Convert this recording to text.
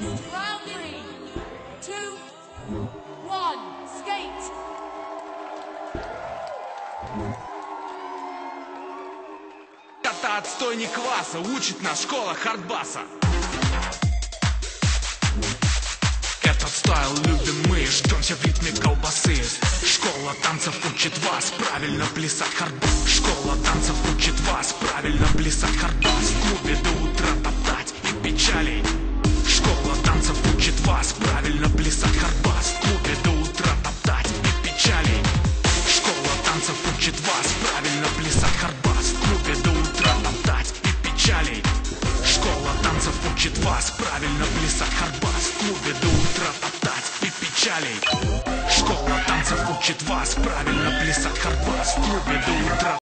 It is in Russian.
next round three, two. Это отстойник класса, учит нас школа хардбаса. Этот стайл любим мы, ждемся в ритме колбасы. Школа танцев учит вас правильно плясать хардбас. Школа танцев учит вас правильно плясать хардбас. Танцев учит вас Правильно плясать хардбас В клубе до утра топтать и печалей Школа танцев учит вас Правильно плясать хардбас В клубе до утра топтать и печалей Школа танцев учит вас Правильно плясать хардбас В клубе до утра